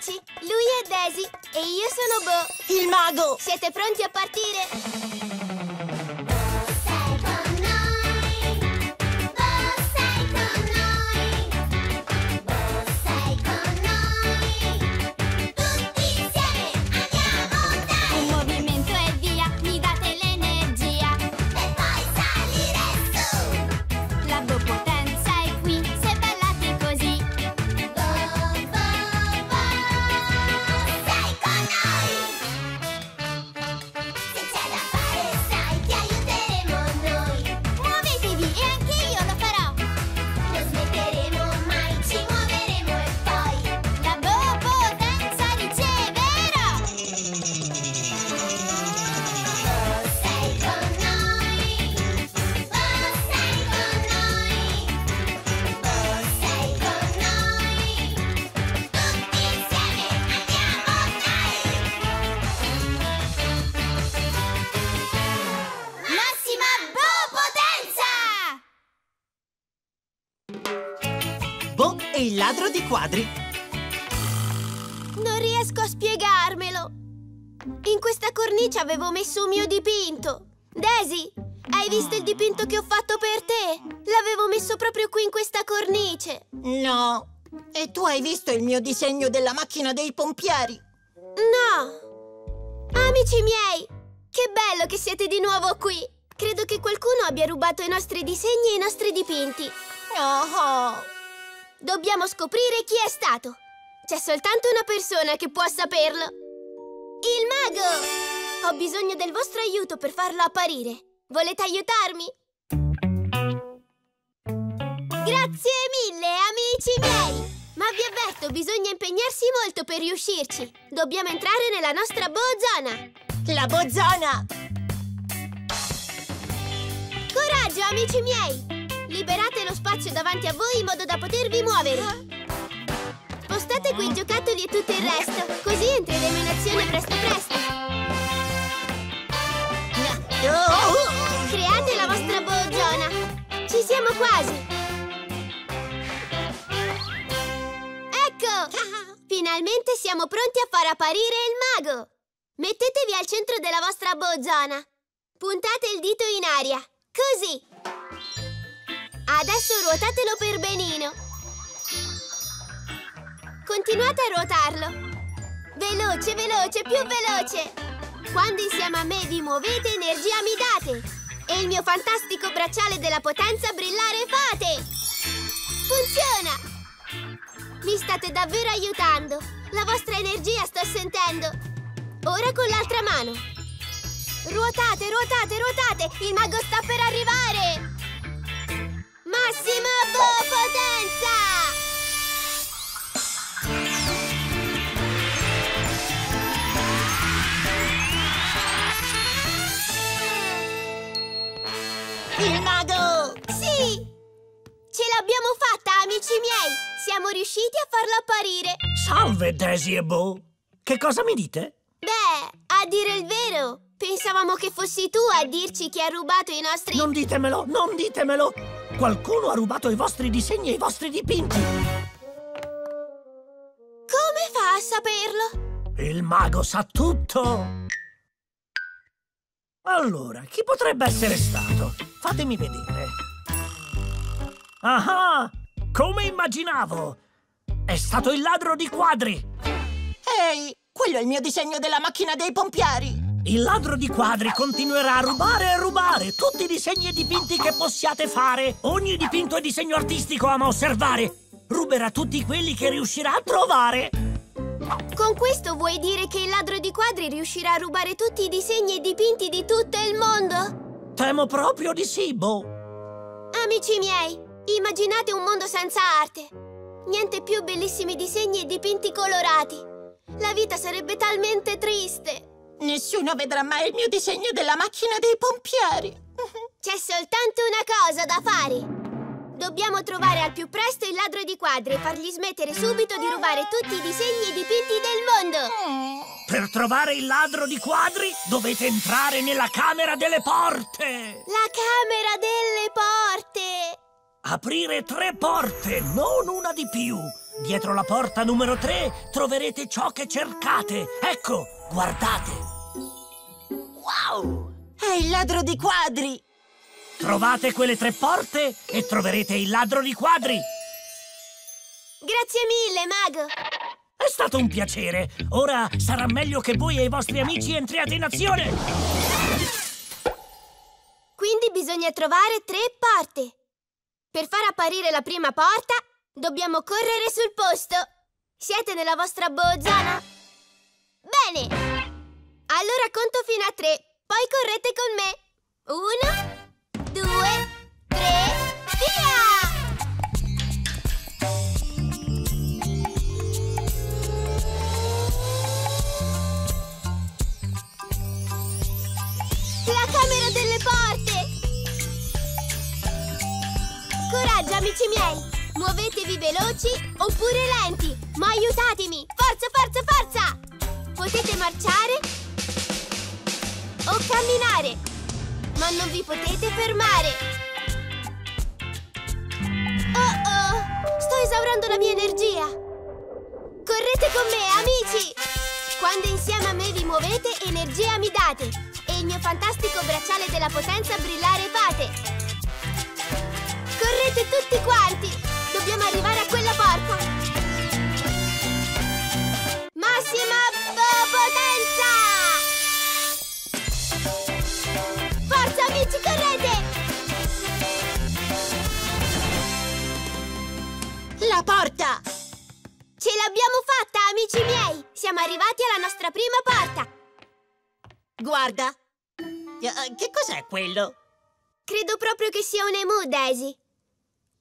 amici, lui è Daisy e io sono Bo. Il mago! Siete pronti a partire? Quadri. Non riesco a spiegarmelo. In questa cornice avevo messo un mio dipinto. Daisy, hai visto il dipinto che ho fatto per te? L'avevo messo proprio qui in questa cornice. No. E tu hai visto il mio disegno della macchina dei pompieri? No! Amici miei, che bello che siete di nuovo qui. Credo che qualcuno abbia rubato i nostri disegni e i nostri dipinti. Oh, Dobbiamo scoprire chi è stato. C'è soltanto una persona che può saperlo. Il mago! Ho bisogno del vostro aiuto per farlo apparire. Volete aiutarmi? Grazie mille, amici miei! Ma vi avverto, bisogna impegnarsi molto per riuscirci. Dobbiamo entrare nella nostra bozona. la bozzona! Coraggio, amici miei! Liberate lo spazio davanti a voi in modo da potervi muovere. Spostate quei giocattoli e tutto il resto, così entreremo in azione presto presto. Create la vostra bozona. Ci siamo quasi. Ecco! Finalmente siamo pronti a far apparire il mago. Mettetevi al centro della vostra bozona. Puntate il dito in aria. Così. Adesso ruotatelo per benino. Continuate a ruotarlo. Veloce, veloce, più veloce. Quando insieme a me vi muovete, energia mi date. E il mio fantastico bracciale della potenza brillare fate. Funziona! Mi state davvero aiutando. La vostra energia sto sentendo. Ora con l'altra mano. Ruotate, ruotate, ruotate. Il mago sta per arrivare. Massima potenza! Il mago! Sì! Ce l'abbiamo fatta, amici miei! Siamo riusciti a farlo apparire! Salve, Daisy e Bo. Che cosa mi dite? Beh, a dire il vero, pensavamo che fossi tu a dirci chi ha rubato i nostri... Non ditemelo, non ditemelo! Qualcuno ha rubato i vostri disegni e i vostri dipinti. Come fa a saperlo? Il mago sa tutto. Allora, chi potrebbe essere stato? Fatemi vedere. Ah, come immaginavo! È stato il ladro di quadri! Ehi, quello è il mio disegno della macchina dei pompieri! Il ladro di quadri continuerà a rubare e rubare tutti i disegni e dipinti che possiate fare. Ogni dipinto e disegno artistico ama osservare. Ruberà tutti quelli che riuscirà a trovare. Con questo vuoi dire che il ladro di quadri riuscirà a rubare tutti i disegni e dipinti di tutto il mondo? Temo proprio di sì, Bo. Amici miei, immaginate un mondo senza arte. Niente più bellissimi disegni e dipinti colorati. La vita sarebbe talmente triste. Nessuno vedrà mai il mio disegno della macchina dei pompieri! C'è soltanto una cosa da fare. Dobbiamo trovare al più presto il ladro di quadri e fargli smettere subito di rubare tutti i disegni e dipinti del mondo. Per trovare il ladro di quadri dovete entrare nella camera delle porte. La camera delle porte. Aprire tre porte, non una di più. Dietro la porta numero 3 troverete ciò che cercate. Ecco, guardate. Wow! È il ladro di quadri! Trovate quelle tre porte e troverete il ladro di quadri. Grazie mille, mago! È stato un piacere. Ora sarà meglio che voi e i vostri amici entriate in azione. Quindi bisogna trovare tre porte. Per far apparire la prima porta, dobbiamo correre sul posto. Siete nella vostra bozzana? Bene! Allora conto fino a tre, poi correte con me. Uno, due, tre, via! La camera delle porte! Coraggio, amici miei! Muovetevi veloci oppure lenti, ma aiutatemi! Forza, forza, forza! Potete marciare o camminare, ma non vi potete fermare! Oh oh! Sto esaurendo la mia energia! Correte con me, amici! Quando insieme a me vi muovete, energia mi date e il mio fantastico bracciale della potenza brillare fate! Correte tutti quanti! Dobbiamo arrivare a quella porta! Massima po- potenza! Forza amici, correte! La porta! Ce l'abbiamo fatta, amici miei! Siamo arrivati alla nostra prima porta! Guarda! Eh, Che cos'è quello? Credo proprio che sia un emu, Daisy.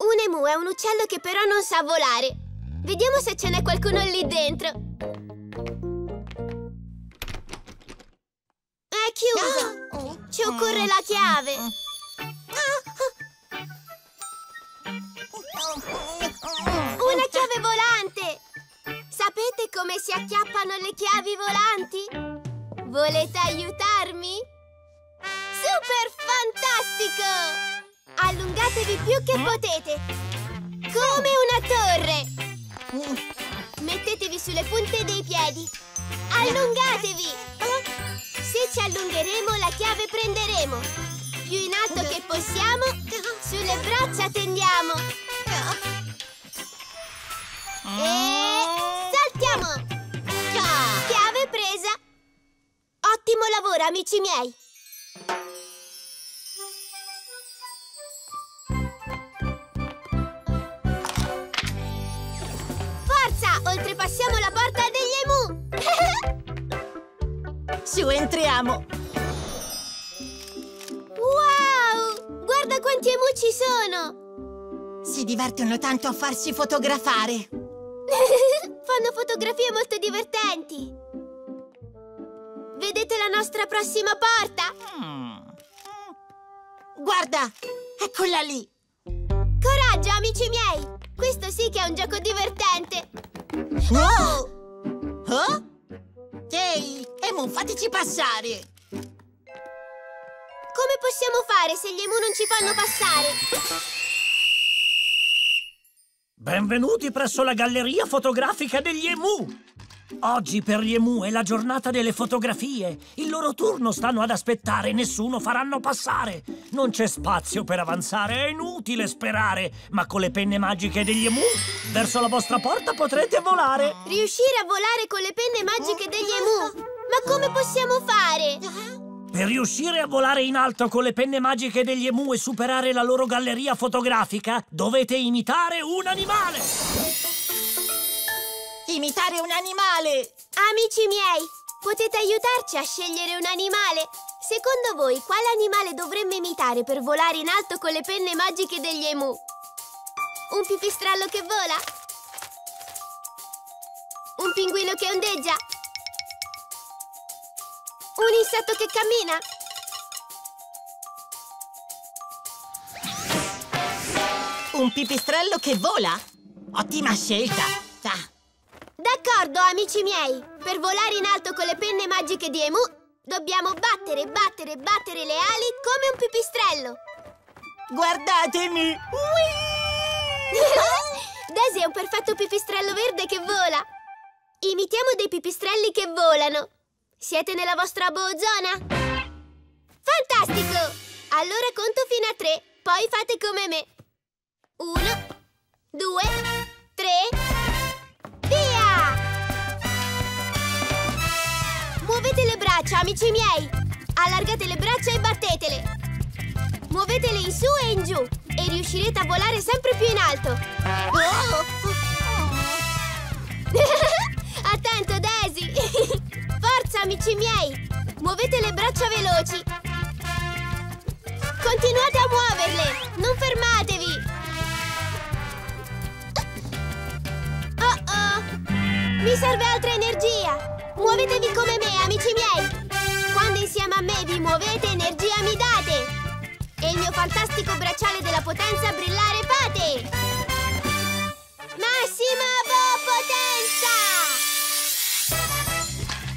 Un emu è un uccello che però non sa volare. Vediamo se ce n'è qualcuno lì dentro. È chiuso. Ci occorre la chiave. Una chiave volante! Sapete come si acchiappano le chiavi volanti? Volete aiutarmi? Super fantastico! Allungatevi più che potete! Come una torre! Mettetevi sulle punte dei piedi! Allungatevi! Se ci allungheremo, la chiave prenderemo! Più in alto che possiamo, sulle braccia tendiamo! E saltiamo! Chiave presa! Ottimo lavoro, amici miei! Su, entriamo! wow! Guarda quanti emu ci sono! Si divertono tanto a farsi fotografare! Fanno fotografie molto divertenti! Vedete la nostra prossima porta? Guarda! Eccola lì! Coraggio, amici miei! Questo sì che è un gioco divertente! Oh! Oh? Ehi, Emu, fateci passare! Come possiamo fare se gli emu non ci fanno passare? Benvenuti presso la galleria fotografica degli emu. Oggi per gli emu è la giornata delle fotografie. Il loro turno stanno ad aspettare, nessuno faranno passare. Non c'è spazio per avanzare, è inutile sperare. Ma con le penne magiche degli emu, verso la vostra porta potrete volare. Riuscire a volare con le penne magiche degli emu! Ma come possiamo fare? Per riuscire a volare in alto con le penne magiche degli emu e superare la loro galleria fotografica, dovete imitare un animale. Imitare un animale! Amici miei, potete aiutarci a scegliere un animale? Secondo voi, quale animale dovremmo imitare per volare in alto con le penne magiche degli emu? Un pipistrello che vola? Un pinguino che ondeggia? Un insetto che cammina? Un pipistrello che vola? Ottima scelta! D'accordo, amici miei! Per volare in alto con le penne magiche di Emu, dobbiamo battere, battere, battere le ali come un pipistrello! guardatemi! Daisy Daisy è un perfetto pipistrello verde che vola! Imitiamo dei pipistrelli che volano! Siete nella vostra boozona? Fantastico! Allora conto fino a tre, poi fate come me. Uno, due, tre, braccia, amici miei! Allargate le braccia e battetele! Muovetele in su e in giù e riuscirete a volare sempre più in alto. Attento, Daisy! Forza, amici miei! Muovete le braccia veloci! Continuate a muoverle! Non fermatevi! Oh oh! Mi serve altra energia! Muovetevi come me, amici miei! Insieme a me vi muovete, energia mi date! E il mio fantastico bracciale della potenza brillare fate! Massima potenza!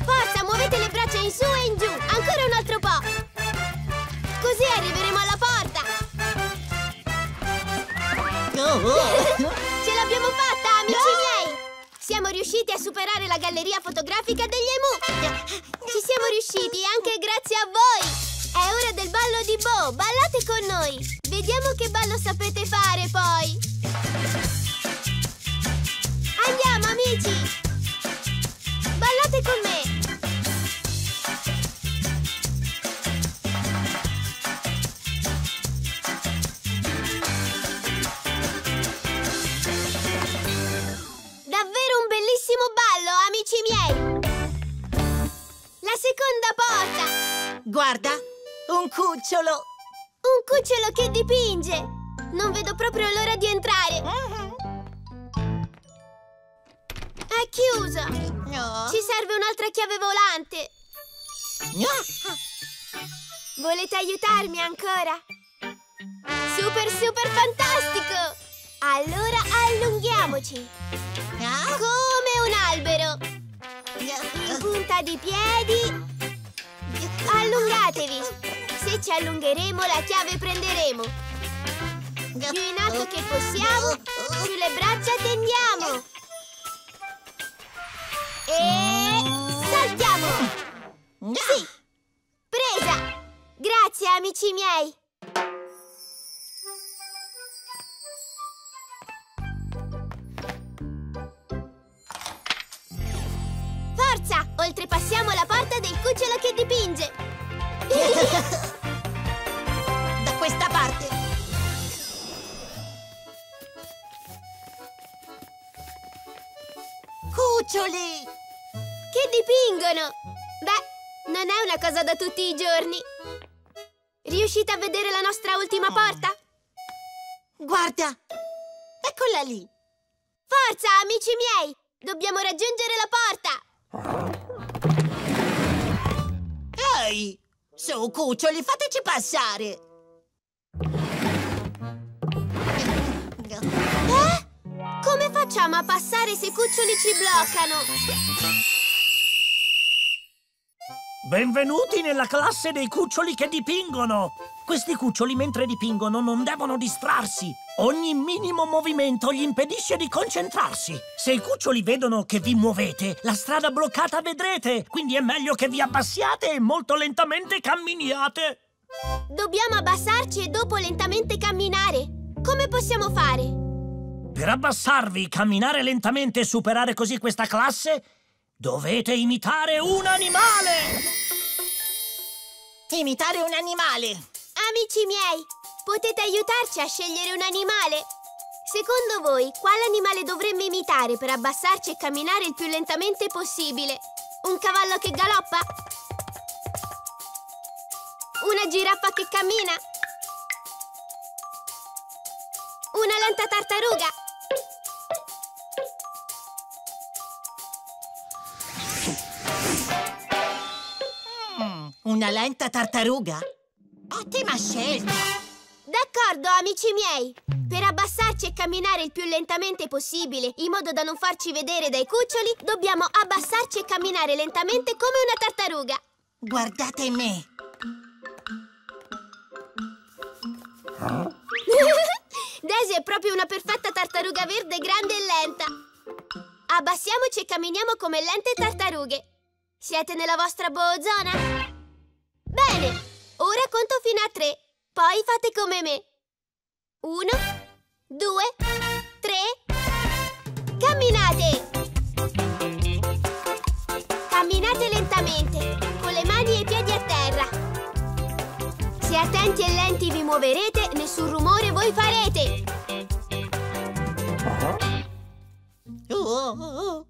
Forza, muovete le braccia in su e in giù! Ancora un altro po'! Così arriveremo alla porta! Ce l'abbiamo fatta, amici miei! Siamo riusciti a superare la galleria fotografica degli emu! Ci siamo riusciti anche a voi! È ora del ballo di Bo! Ballate con noi! Vediamo che ballo sapete fare poi! Cucciolo. Un cucciolo che dipinge! Non vedo proprio l'ora di entrare! È chiusa! No. Ci serve un'altra chiave volante! Volete aiutarmi ancora? Super super fantastico! Allora allunghiamoci! Come un albero! In punta di piedi! Allungatevi! Se ci allungheremo la chiave prenderemo! Più in alto che possiamo, più le braccia tendiamo! E saltiamo! Sì! Presa! Grazie, amici miei! Forza! Oltrepassiamo la porta del cucciolo che dipinge! Da questa parte. Cuccioli! Che dipingono! Beh, non è una cosa da tutti i giorni! Riuscite a vedere la nostra ultima porta? Guarda! Eccola lì! Forza, amici miei! Dobbiamo raggiungere la porta! Ehi! Su, cuccioli, fateci passare! Facciamo a passare se i cuccioli ci bloccano? Benvenuti nella classe dei cuccioli che dipingono! Questi cuccioli mentre dipingono non devono distrarsi. Ogni minimo movimento gli impedisce di concentrarsi. Se i cuccioli vedono che vi muovete, la strada bloccata vedrete. Quindi è meglio che vi abbassiate e molto lentamente camminiate. Dobbiamo abbassarci e dopo lentamente camminare. Come possiamo fare? Per abbassarvi, camminare lentamente e superare così questa classe, dovete imitare un animale! Imitare un animale! Amici miei, potete aiutarci a scegliere un animale? Secondo voi, quale animale dovremmo imitare per abbassarci e camminare il più lentamente possibile? Un cavallo che galoppa? Una giraffa che cammina? Una lenta tartaruga? Una lenta tartaruga? Ottima scelta! D'accordo, amici miei! Per abbassarci e camminare il più lentamente possibile, in modo da non farci vedere dai cuccioli, dobbiamo abbassarci e camminare lentamente come una tartaruga. Guardate me! Daisy è proprio una perfetta tartaruga verde grande e lenta. Abbassiamoci e camminiamo come lente tartarughe. Siete nella vostra boozona? Conto fino a tre. Poi fate come me. Uno, due, tre. Camminate! Camminate lentamente, con le mani e i piedi a terra. Se attenti e lenti vi muoverete, nessun rumore voi farete. Oh,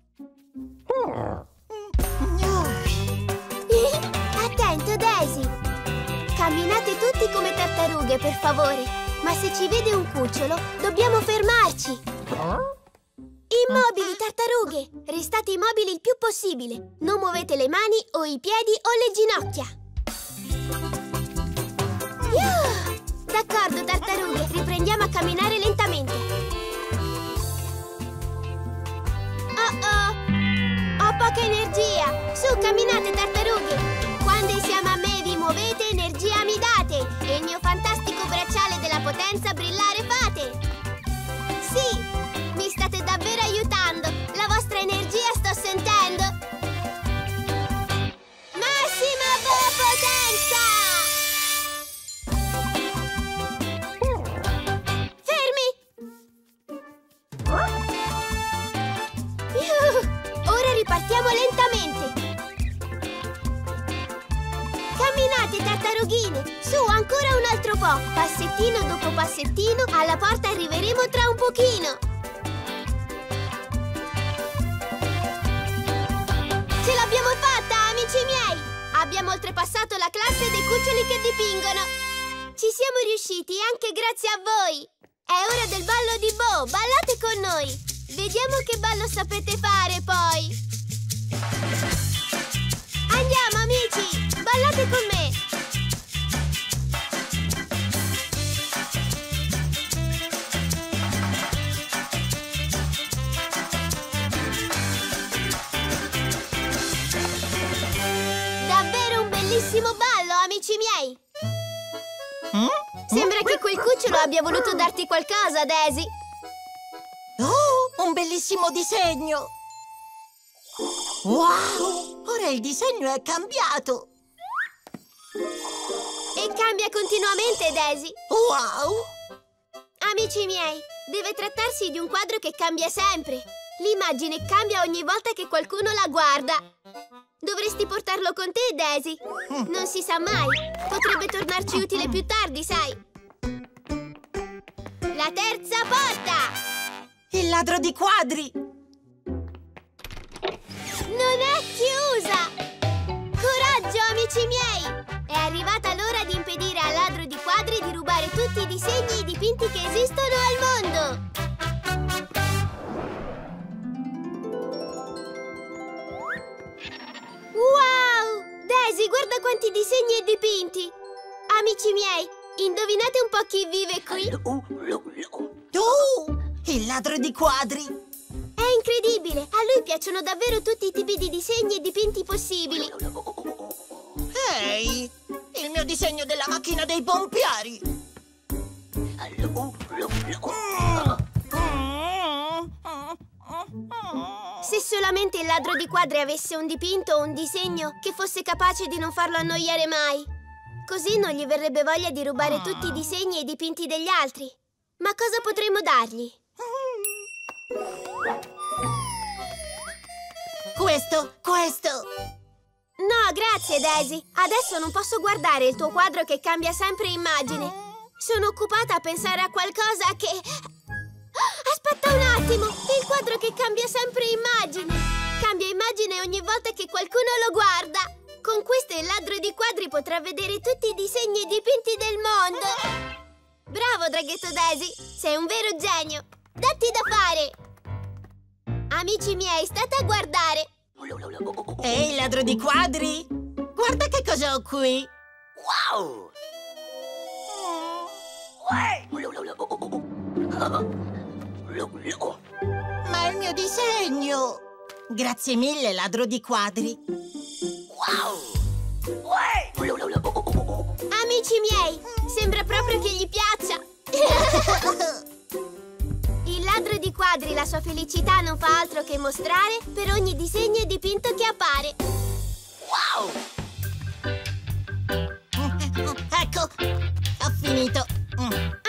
Camminate tutti come tartarughe, per favore. Ma se ci vede un cucciolo, dobbiamo fermarci. Immobili, tartarughe! Restate immobili il più possibile. Non muovete le mani o i piedi o le ginocchia. D'accordo, tartarughe. Riprendiamo a camminare lentamente. Oh oh! Ho poca energia! Su, camminate, tartarughe! Muovete, energia mi date! E il mio fantastico bracciale della potenza brillare fate! Sì! Mi state davvero aiutando! La vostra energia sto sentendo! Massima potenza! Fermi! Ora ripartiamo lentamente! Tartarughine! Su, ancora un altro po'! Passettino dopo passettino, alla porta arriveremo tra un pochino! Ce l'abbiamo fatta, amici miei! Abbiamo oltrepassato la classe dei cuccioli che dipingono! Ci siamo riusciti anche grazie a voi! È ora del ballo di Bo! Ballate con noi! Vediamo che ballo sapete fare, poi! Andiamo, amici! Ballate con me! Bellissimo ballo, amici miei! Sembra che quel cucciolo abbia voluto darti qualcosa, Daisy! Oh, un bellissimo disegno! Wow! Ora il disegno è cambiato! E cambia continuamente, Daisy! Wow! Amici miei, deve trattarsi di un quadro che cambia sempre. L'immagine cambia ogni volta che qualcuno la guarda. Dovresti portarlo con te, Daisy. Non si sa mai. Potrebbe tornarci utile più tardi, sai. La terza porta! Il ladro di quadri! Non è chiusa! Coraggio, amici miei! È arrivata l'ora di impedire al ladro di quadri di rubare tutti i disegni e i dipinti che esistono al mondo! Daisy, guarda quanti disegni e dipinti! Amici miei, indovinate un po' chi vive qui? Oh! Il ladro di quadri! È incredibile! A lui piacciono davvero tutti i tipi di disegni e dipinti possibili! Ehi! Il mio disegno della macchina dei pompieri! Se solamente il ladro di quadri avesse un dipinto o un disegno che fosse capace di non farlo annoiare mai. Così non gli verrebbe voglia di rubare tutti i disegni e i dipinti degli altri. Ma cosa potremmo dargli? Questo, questo! No, grazie Daisy. Adesso non posso guardare il tuo quadro che cambia sempre immagine. Sono occupata a pensare a qualcosa che... Quadro che cambia sempre immagine! Cambia immagine ogni volta che qualcuno lo guarda! Con questo il ladro di quadri potrà vedere tutti i disegni e dipinti del mondo! Bravo, draghetto Daisy! Sei un vero genio! Datti da fare! Amici miei, state a guardare! Ehi, ladro di quadri! Guarda che cosa ho qui! Wow! Ma è il mio disegno! Grazie mille, ladro di quadri! Amici miei, sembra proprio che gli piaccia! quadri la sua felicità non fa altro che mostrare per ogni disegno e dipinto che appare. Ecco, ho finito.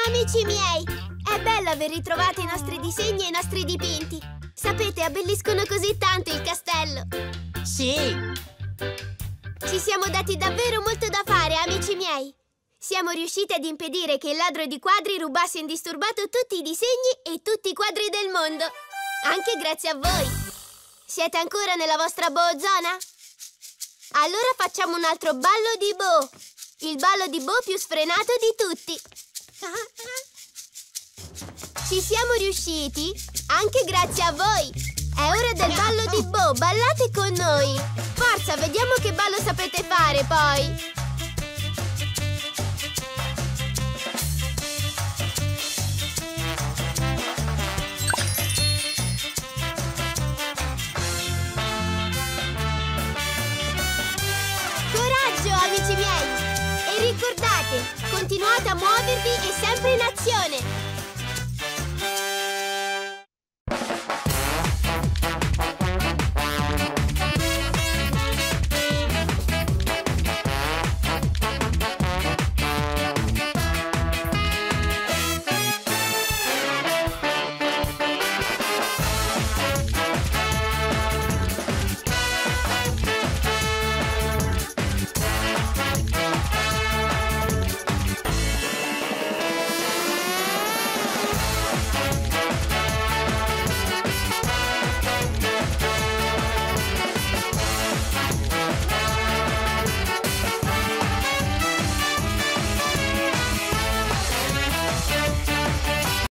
Amici miei, bello aver ritrovato i nostri disegni e i nostri dipinti. Sapete, abbelliscono così tanto il castello. Sì, Ci siamo dati davvero molto da fare, amici miei. Siamo riusciti ad impedire che il ladro di quadri rubasse indisturbato tutti i disegni e tutti i quadri del mondo. Anche grazie a voi. Siete ancora nella vostra boh-zona? Allora facciamo un altro ballo di boh. Il ballo di boh più sfrenato di tutti. Ci siamo riusciti anche grazie a voi. È ora del ballo di boh. Ballate con noi. Forza, vediamo che ballo sapete fare poi. Coraggio, amici miei! E ricordate, continuate a muovervi e sempre in azione!